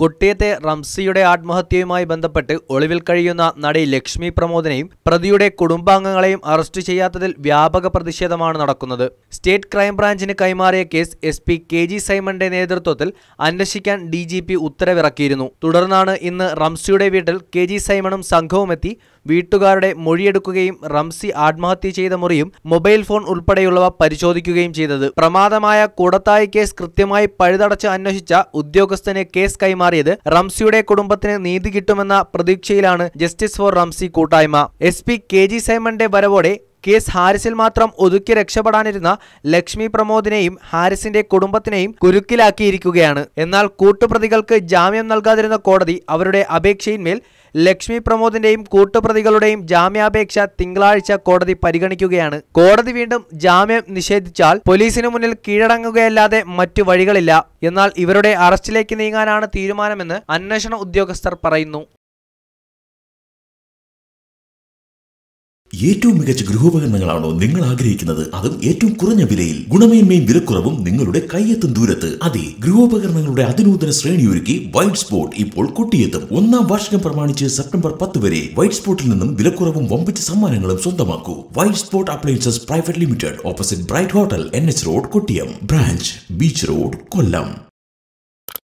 കൊട്ടിയത്തെ റംസിയുടെ ആത്മഹത്യയുമായി ബന്ധപ്പെട്ട് ഒളിവിൽ കഴിയുന്ന നടി ലക്ഷ്മി പ്രമോദിനെയും പ്രതിയുടെ കുടുംബാംഗങ്ങളെയും അറസ്റ്റ് ചെയ്യാത്തതിൽ വ്യാപക പ്രതിഷേധമാണ് നടക്കുന്നത്. സ്റ്റേറ്റ് ക്രൈംബ്രാഞ്ചിന് കൈമാറിയ case S P K G സൈമന്റെ നേതൃത്വത്തിൽ അന്വേഷിക്കാൻ ഡി ജി പി ഉത്തരവിറക്കിയിരുന്നു. തുടർന്നാണ് ഇന്ന് റംസിയുടെ വീട്ടിൽ കെ ജി സൈമണും സംഘവുമെത്തി വീട്ടുകാരുടെ മൊഴിയെടുക്കുകയും റംസി ആത്മഹത്യ ചെയ്ത മുറിയും മൊബൈൽ ഫോൺ ഉൾപ്പെടെയുള്ളവ പരിശോധിക്കുകയും ചെയ്തത്. പ്രമാദമായ കൂടത്തായി കേസ് കൃത്യമായി പഴുതടച്ച് അന്വേഷിച്ച ഉദ്യോഗസ്ഥന് കേസ് കൈമാറിയത് റംസിയുടെ കുടുംബത്തിന് നീതി കിട്ടുമെന്ന പ്രതീക്ഷയിലാണ് ജസ്റ്റിസ് ഫോർ റംസി കൂട്ടായ്മ. എസ് പി കെ ജി സൈമന്റെ വരവോടെ കേസ് ഹാരിസിൽ മാത്രം ഒതുക്കി രക്ഷപ്പെടാനിരുന്ന ലക്ഷ്മി പ്രമോദിനെയും ഹാരിസിന്റെ കുടുംബത്തിനെയും കുരുക്കിലാക്കിയിരിക്കുകയാണ്. എന്നാൽ കൂട്ടുപ്രതികൾക്ക് ജാമ്യം നൽകാതിരുന്ന കോടതി അവരുടെ അപേക്ഷയിന്മേൽ ലക്ഷ്മി പ്രമോദിന്റെയും കൂട്ടുപ്രതികളുടെയും ജാമ്യാപേക്ഷ തിങ്കളാഴ്ച കോടതി പരിഗണിക്കുകയാണ്. കോടതി വീണ്ടും ജാമ്യം നിഷേധിച്ചാൽ പോലീസിനു മുന്നിൽ കീഴടങ്ങുകയല്ലാതെ മറ്റു വഴികളില്ല. എന്നാൽ ഇവരുടെ അറസ്റ്റിലേക്ക് നീങ്ങാനാണ് തീരുമാനമെന്ന് അന്വേഷണ ഉദ്യോഗസ്ഥർ പറയുന്നു. ഏറ്റവും മികച്ച ഗൃഹോപകരണങ്ങളാണോ നിങ്ങൾ ആഗ്രഹിക്കുന്നത്? അതും ഏറ്റവും കുറഞ്ഞ വിലയിൽ. ഗുണമേന്മയും വിലക്കുറവും നിങ്ങളുടെ കയ്യെത്തും ദൂരത്ത്. അതെ ഗൃഹോപകരണങ്ങളുടെ അതിനൂതന ശ്രേണി ഒരുക്കി വൈറ്റ് സ്പോട്ട് ഇപ്പോൾ കൊട്ടിയെത്തും. ഒന്നാം വാർഷികം പ്രമാണിച്ച് സെപ്റ്റംബർ പത്ത് വരെ വൈറ്റ് സ്പോട്ടിൽ നിന്നും വിലക്കുറവും വമ്പിച്ച സമ്മാനങ്ങളും സ്വന്തമാക്കൂ. White spot appliances private limited opposite bright hotel N H road Kottiyam. Branch beach road Kollam.